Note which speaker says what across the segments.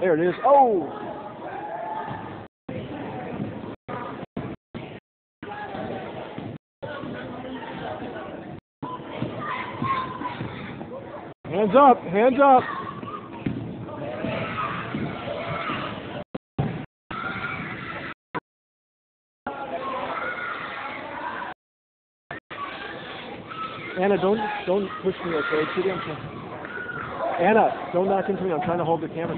Speaker 1: There it is. Oh! Hands up, hands up. Anna, don't don't push me, okay? Sit down. Anna, don't knock into me. I'm trying to hold the camera.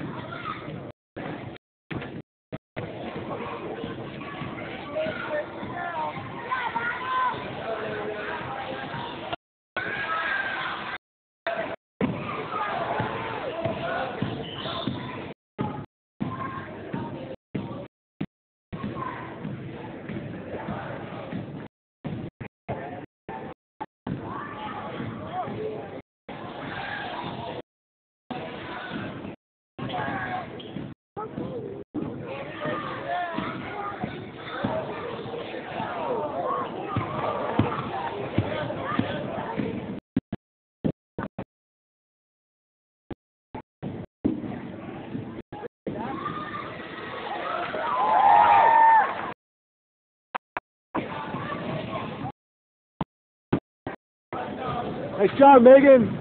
Speaker 1: Nice job, Megan.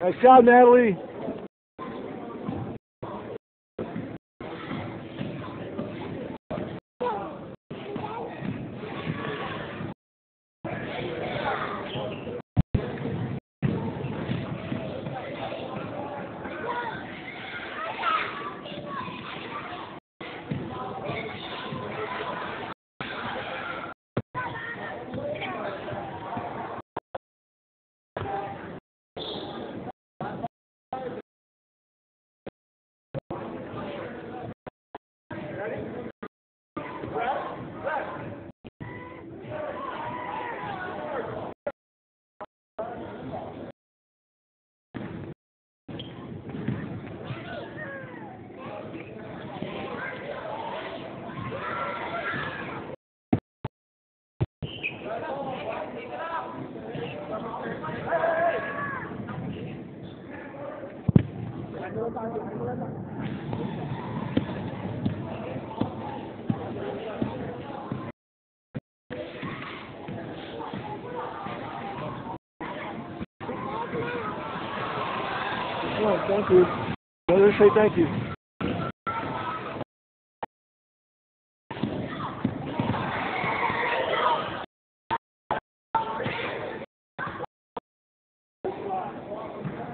Speaker 1: Nice job, Natalie. Oh, thank you. Another say thank you. Thank you.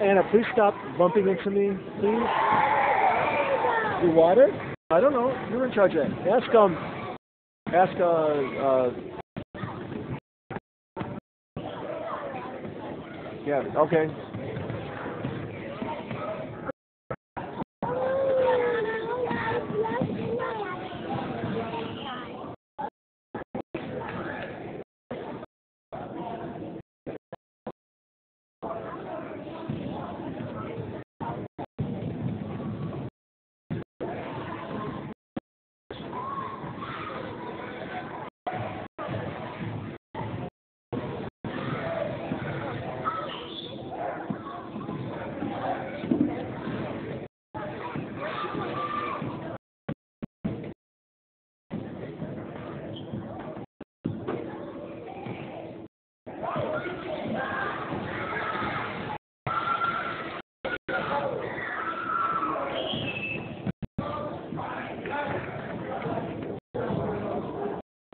Speaker 1: Anna, please stop bumping into me, please. You water? I don't know. You're in charge of that. Ask um, ask uh, uh. Yeah. Okay.